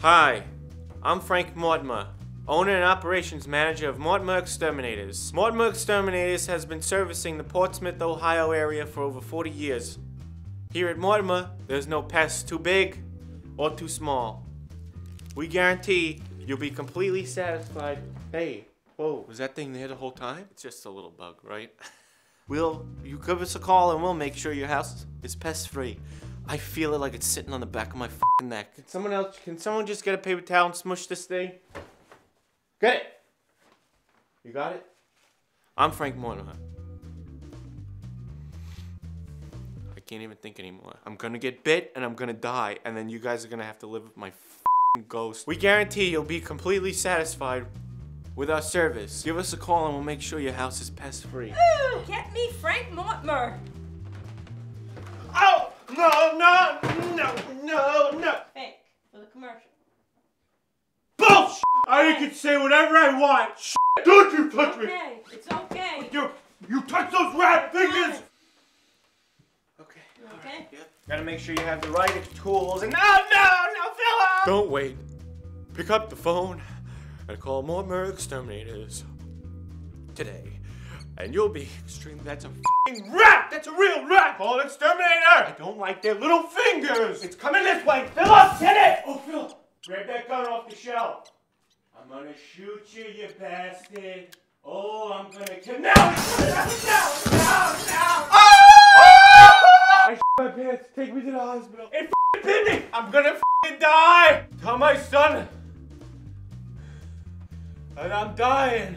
Hi, I'm Frank Mortmer, owner and operations manager of Mortmer Exterminators. Mortmer Exterminators has been servicing the Portsmouth, Ohio area for over 40 years. Here at Mortmer, there's no pest too big or too small. We guarantee you'll be completely satisfied. Hey, whoa, was that thing there the whole time? It's just a little bug, right? We'll, you give us a call and we'll make sure your house is pest free. I feel it like it's sitting on the back of my fing neck. Can someone else, can someone just get a paper towel and smush this thing? Get it! You got it? I'm Frank Mortmer. I can't even think anymore. I'm gonna get bit and I'm gonna die, and then you guys are gonna have to live with my fing ghost. We guarantee you'll be completely satisfied with our service. Give us a call and we'll make sure your house is pest free. Ooh, get me Frank Mortmer. No, no, no, no, no! Fake for the commercial. Bullshit! I can say whatever I want. Shit. Don't you touch me! Okay, it's okay. You, you touch those rat fingers! Okay. You okay? Yep. Gotta make sure you have the right tools and no, no, no, Philip! Don't wait. Pick up the phone and call more Mortmer Exterminators today. And you'll be extreme. That's a fing rat! That's a real rat! Call an exterminator! I don't like their little fingers! It's coming this way! Philip, get it! Oh, Phil, grab that gun off the shelf. I'm gonna shoot you, you bastard. Oh, I'm gonna kill. No! No! No! No! I shit my pants. Take me to the hospital. It f***ing bit me. I'm gonna f***ing die. Tell my son. And I'm dying.